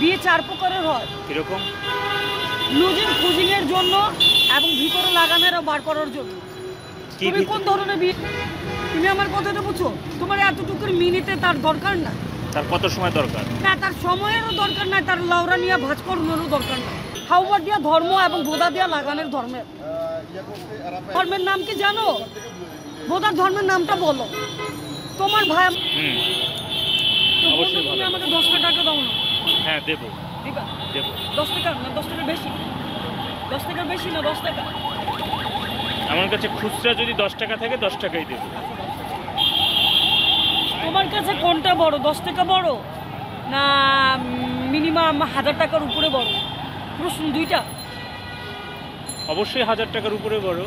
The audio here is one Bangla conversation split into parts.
বিয়ে চার প্রকারের হয়। কীরকম? লুজিং ফুজিং এর জন্য এবং ভিতরে লাগানোর আর বার করার জন্য। তুমি কোন ধরনের বিয়ে তুমি আমার কথাটা বুঝছ? তোমার এতটুকুর মিনিতে তার দরকার না তার কত সময় দরকার? না তার সময়েরও দরকার নাই তার লাউরা নিয়ে ভাজ করানোরও দরকার নাই। হাওয়া দিয়া ধর্ম এবং বোদা দিয়া লাগানোর ধর্মের। ধর্মের নাম কি জানো? বোদার ধর্মের নামটা বলো। তোমার ভাই তুমি। আমাকে দশটা টাকা দাও না। হ্যাঁ দেবো। দিবা? দেবো। দশ টাকা? না দশ টাকার বেশি। দশ টাকার বেশি না দশ টাকা? আমার কাছে খুচরা যদি দশ টাকা থাকে দশ টাকাই দেবো। তোমার কাছে কোনটা বড়? দশ টাকা বড়? না মিনিমাম হাজার টাকার উপরে বড়? প্রশ্ন দুইটা। অবশ্যই হাজার টাকার উপরে বড়।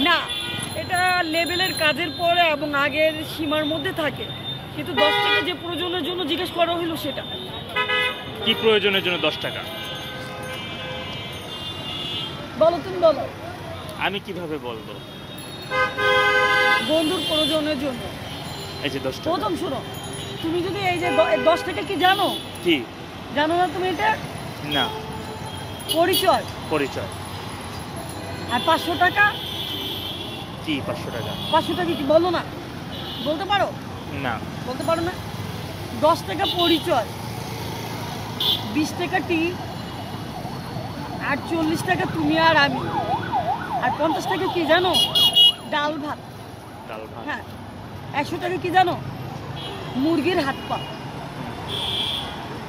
না এটা লেভেলের কাজের পরে এবং আগের সীমার মধ্যে থাকে। কিন্তু দশ টাকা যে প্রয়োজনের জন্য জিজ্ঞেস করা হলো সেটা। কি প্রয়োজনের জন্য দশ টাকা? বলো তুমি বলো। আমি কীভাবে বলব? বন্ধুর প্রয়োজনের জন্য। এই যে দশ টাকা। প্রথম শোনো তুমি যদি এই যে দ- এই দশ টাকা কি জানো? কি? জানো না তুমি এটা? না। পরিচয়। পরিচয়। আর পাঁচশো টাকা? কি পাঁচশো টাকা? পাঁচশো টাকা কি? বলো না। বলতে পারো? না। বলতে পারো না? দশ টাকা পরিচয়। বিশ টাকা টি আর চল্লিশ টাকা তুমি আর আমি। আর পঞ্চাশ টাকা কি জানো? ডাল ভাত। ডাল ভাত। হ্যাঁ একশো টাকা কি জানো? মুরগির হাত পা।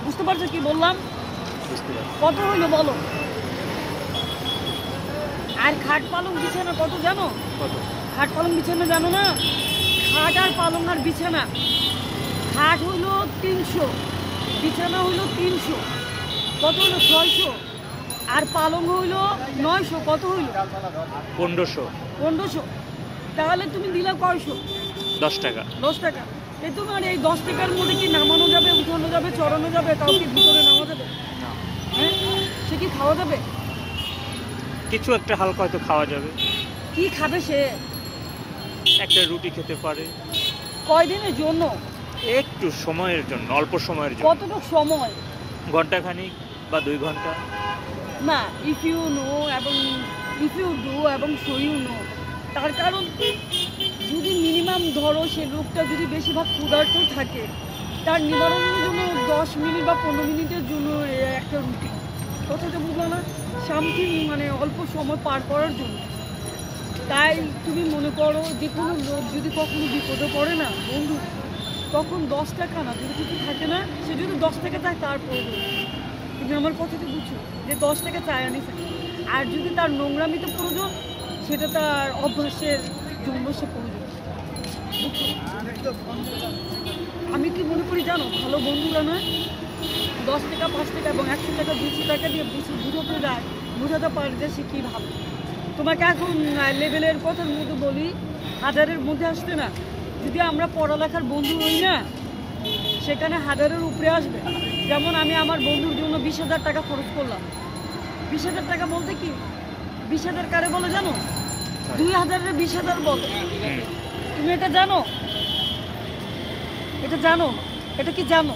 বুঝতে পারছ কি বললাম? কত হইল বলো? আর খাট পালং বিছানা কত জানো? কত? খাট পালং বিছানা জানো না? খাট আর পালং আর বিছানা। খাট হইল তিনশো। বিছানা হইল তিনশো কত হইল ছয়শো আর পালং হইল নয়শো কত হইল? পনেরোশো। পনেরোশো। তাহলে তুমি দিলা কয়শো? দশ টাকা। দশ টাকা। এই তোমার এই দশ টাকার মধ্যে কি নামানো যাবে উঠানো যাবে চড়ানো যাবে কাউকে ভিতরে নামা যাবে? হ্যাঁ? সে কি খাওয়া যাবে? কিছু একটা হালকা হয়তো খাওয়া যাবে। কি খাবে সে? একটা রুটি খেতে পারে। কয়দিনের জন্য? একটু সময়ের জন্য অল্প সময়ের জন্য। কতটুকু সময়? ঘন্টাখানিক বা দুই ঘণ্টা না ইফ ইউ নো এবং ইফ ইউ ডু এবং সো ইউ নো তার কারণ যদি মিনিমাম ধরো সে লোকটা যদি বেশিরভাগ ক্ষুধার্ত থাকে তার নিবারণের জন্য দশ মিনিট বা পনেরো মিনিটের জন্য একটা রুটি কথাটা বুঝলো না? সামথিং মানে অল্প সময় পার করার জন্য। তাই তুমি মনে করো যে কোনো লোক যদি কখনো বিপদে পড়ে না বন্ধু তখন দশ টাকা না, যদি কিছু থাকে না, সে যদি দশ টাকা চায় তার প্রয়োজন। তুমি আমার কথাটা বুঝছ যে দশ টাকা চায় আনিছে আর যদি তার নোংরামিতে প্রয়োজন, সেটা তার অভ্যাসের জন্য সে প্রয়োজন? আমি কি মনে করি জানো, ভালো বন্ধুরা নয়? দশ টাকা, পাঁচ টাকা এবং একশো টাকা দুশো টাকা দিয়ে বুঝে বুঝাতে যায় বোঝাতে পারে যে সে কী ভাবে। তোমাকে এখন লেভেলের কথার মধ্যে বলি, হাজারের মধ্যে আসতে না। যদি আমরা পড়ালেখার বন্ধু হই না সেখানে হাজারের উপরে আসবে। যেমন আমি আমার বন্ধুর জন্য বিশ হাজার টাকা খরচ করলাম। বিশ হাজার টাকা বলতে কি? বিশ হাজার কারে বলে জানো? দুই হাজারের বিশ হাজার বলে। তুমি এটা জানো? এটা জানো? এটা কি জানো?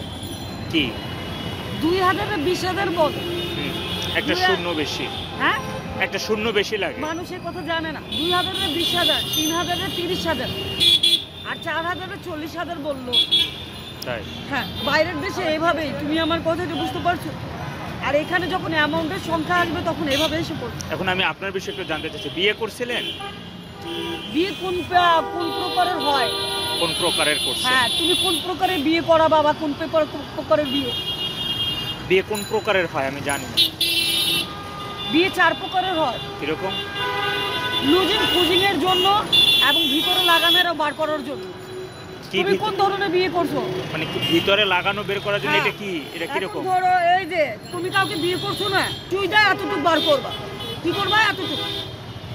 কি? দুই হাজারের বিশ হাজার বলে। একটা শূন্য বেশি। হ্যাঁ? একটা শূন্য বেশি লাগে। মানুষের কথা জানে না। দুই হাজারের বিশ হাজার তিন হাজারের তিরিশ হাজার। আর চার হাজারের চল্লিশ হাজার বলল। তাই? হ্যাঁ বাইরের দেশে এভাবেই। তুমি আমার কথাটা বুঝতে পারছ? আর এখানে যখন অ্যামাউন্টের সংখ্যা আসবে তখন এভাবে এসে পড়বে। এখন আমি আপনার বিষয়ে একটু জানতে চাচ্ছি। বিয়ে করছিলেন? বিয়ে কোন কোন প্রকারের হয়? কোন প্রকারের করছেন? হ্যাঁ তুমি কোন প্রকারের বিয়ে করা বাবা কোন প্রকারের বিয়ে? বিয়ে কোন প্রকারের হয় আমি জানি না। বিয়ে চার প্রকারের হয়। কীরকম? লুজিং ফুজিং এর জন্য এবং ভিতরে লাগানোর আর বার করার জন্য। তুমি কোন ধরনের বিয়ে করছ? মানে ভিতরে লাগানো বের করার জন্য হ্যাঁ। এটা কি? এটা কীরকম? ধরো এই যে তুমি কাউকে বিয়ে করছ না তুই যা এতটুকু বার করবা। কি করবা? এতটুকু।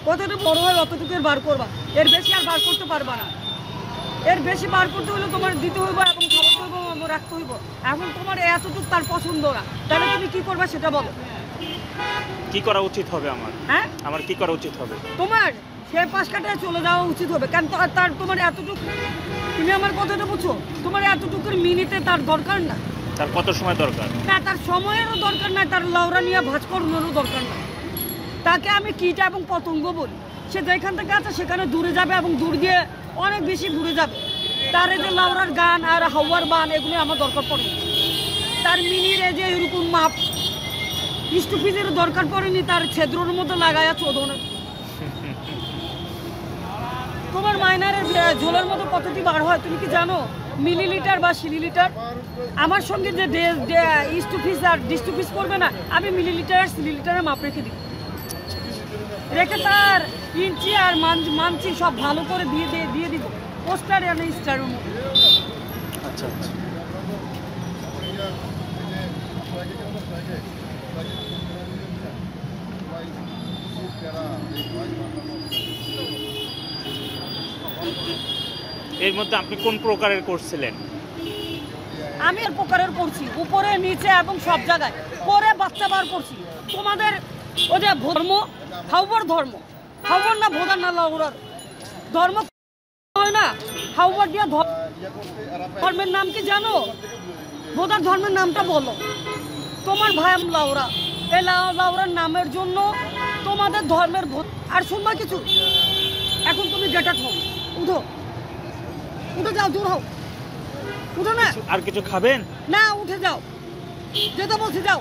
কতটুকু বড় হয় অতটুকুর বার করবা। এর বেশি আর বার করতে পারবা না। এর বেশি বার করতে হলে তোমার দিতে হইব এবং খাওয়াতে হইব এবং রাখতে হইব। এখন তোমার এতটুকু তার পছন্দ না। তাহলে তুমি কি করবা সেটা বলো। কি করা উচিত হবে আমার? হ্যাঁ? আমার কি করা উচিত হবে? তোমার সে পাশ কাটায় চলে যাওয়া উচিত হবে। কারণ তার তার তোমার এতটুকু তুমি আমার কথাটা বুঝছ? তোমার এতটুকুর মিনিতে তার দরকার না। তার কত সময় দরকার? না তার সময়েরও দরকার নাই তার লাউরা নিয়ে ভাজ করানোরও দরকার নাই তাকে আমি কীটা এবং পতঙ্গ বলি? সে যেখান থেকে আছে সেখানে দূরে যাবে এবং দূর গিয়ে অনেক বেশি দূরে যাবে। তার এই যে লাউরার গান আর হাওয়ার বান এগুলো আমার দরকার পড়ে তার মিনির এই যে এরকম মাপ স্টুপিজের দরকার পড়েনি, তার ছেদ্রর মধ্যে লাগায়া চোদনের। তোমার মাইনারের ঝোলের মতো কতটি বার হয়, তুমি কি জানো? মিলিলিটার বা সিলিলিটার আমার সঙ্গে যে স্টুপিস আর ডিস্টুপিস করবে না, আমি মিলিলিটার আর সিলিলিটারের মাপ রেখে দিই। রেখে তার ইঞ্চি আর মান- মানচি সব ভালো করে দিয়ে দিয়ে দিয়ে দিব। পোস্টার আর স্টারের মধ্যে আচ্ছা আচ্ছা। এর মধ্যে আপনি কোন প্রকারের করছিলেন আমি এর প্রকারের করছি, উপরে, নিচে এবং সব জায়গায়। করে বাচ্চা বার করছি। তোমাদের ওই যে ধর্ম, হাউবর ধর্ম। হাউবর না ভোদার না লাউরার। ধর্ম হয় না। হাউবর দিয়ে ধর্মের নাম কি জানো? ভোদার ধর্মের নামটা বলো। তোমার ভাই লাউরা। এই লাউ- লাউরার নামের জন্য তোমাদের ধর্মের ভোট। আর শুনবা কিছু? এখন তুমি আউট হও উঠো। উঠে যাও দূর হও। উঠো না। আর কিছু খাবেন? না উঠে যাও। যেতে বলছি যাও।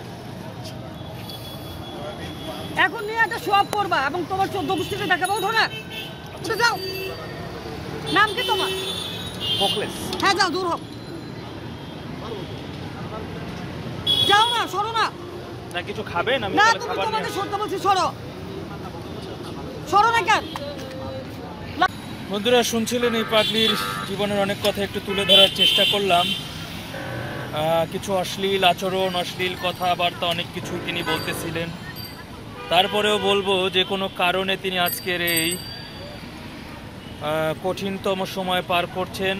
এখন নিয়ে একটা সব করবা এবং তোমার চোদ্দ গোষ্ঠীকে দেখাবো। ওঠো না। উঠে যাও। নাম কি তোমার? হ্যাঁ যাও দূর হোক যাও না সরো না। না কিছু খাবেন? আমি না তুমি তোমাকে সরতে বলছি সরো। বন্ধুরা, শুনছিলেন এই পাগলির জীবনের অনেক কথা, একটু তুলে ধরার চেষ্টা করলাম। কিছু অশ্লীল আচরণ, অশ্লীল কথাবার্তা অনেক কিছুই তিনি বলতেছিলেন। তারপরেও বলব যে, কোনো কারণে তিনি আজকের এই কঠিনতম সময় পার করছেন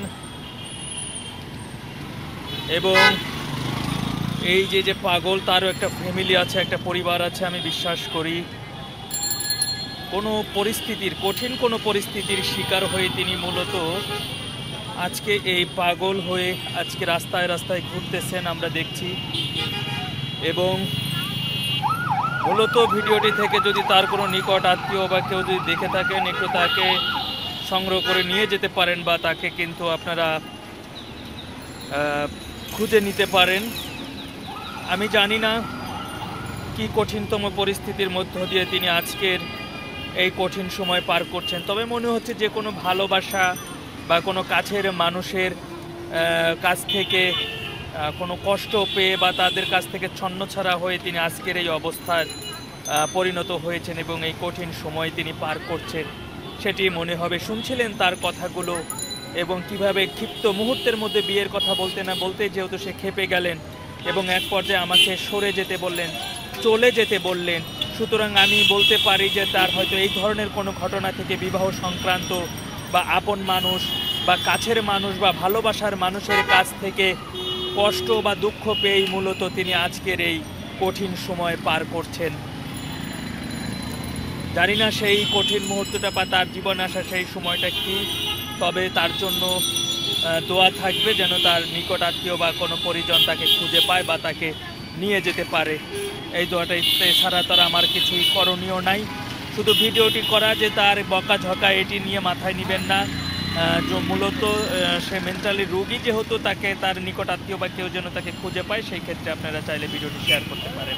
এবং এই যে যে পাগল, তারও একটা ফ্যামিলি আছে, একটা পরিবার আছে, আমি বিশ্বাস করি। কোনো পরিস্থিতির, কঠিন কোনো পরিস্থিতির শিকার হয়ে তিনি মূলত আজকে এই পাগল হয়ে আজকে রাস্তায় রাস্তায় ঘুরতেছেন আমরা দেখছি। এবং মূলত ভিডিওটি থেকে যদি তার কোনো নিকট আত্মীয় বা কেউ যদি দেখে থাকেন, একটু তাকে সংগ্রহ করে নিয়ে যেতে পারেন বা তাকে কিন্তু আপনারা খুঁজে নিতে পারেন। আমি জানি না কি কঠিনতম পরিস্থিতির মধ্য দিয়ে তিনি আজকের এই কঠিন সময় পার করছেন। তবে মনে হচ্ছে যে কোনো ভালোবাসা বা কোনো কাছের মানুষের কাছ থেকে কোনো কষ্ট পেয়ে বা তাদের কাছ থেকে ছন্নছাড়া হয়ে তিনি আজকের এই অবস্থার পরিণত হয়েছেন এবং এই কঠিন সময় তিনি পার করছেন, সেটি মনে হবে। শুনছিলেন তার কথাগুলো এবং কীভাবে ক্ষিপ্ত মুহূর্তের মধ্যে বিয়ের কথা বলতে না বলতে যেহেতু সে খেপে গেলেন এবং এক পর্যায়ে আমাকে সরে যেতে বললেন, চলে যেতে বললেন সুতরাং আমি বলতে পারি যে তার হয়তো এই ধরনের কোনো ঘটনা থেকে বিবাহ সংক্রান্ত বা আপন মানুষ বা কাছের মানুষ বা ভালোবাসার মানুষের কাছ থেকে কষ্ট বা দুঃখ পেয়েই মূলত তিনি আজকের এই কঠিন সময় পার করছেন। জানি না সেই কঠিন মুহূর্তটা বা তার জীবন আসা সেই সময়টা কি, তবে তার জন্য দোয়া থাকবে যেন তার নিকট আত্মীয় বা কোনো পরিজন তাকে খুঁজে পায় বা তাকে নিয়ে যেতে পারে। এই দোয়াটা এছাড়া তার আমার কিছুই করণীয় নাই। শুধু ভিডিওটি করা যে তার বকাঝকা এটি নিয়ে মাথায় নেবেন না। যে মূলত সে মেন্টালি রোগী যেহেতু তাকে তার নিকট আত্মীয় বা কেউ যেন তাকে খুঁজে পায়, সেই ক্ষেত্রে আপনারা চাইলে ভিডিওটি শেয়ার করতে পারেন।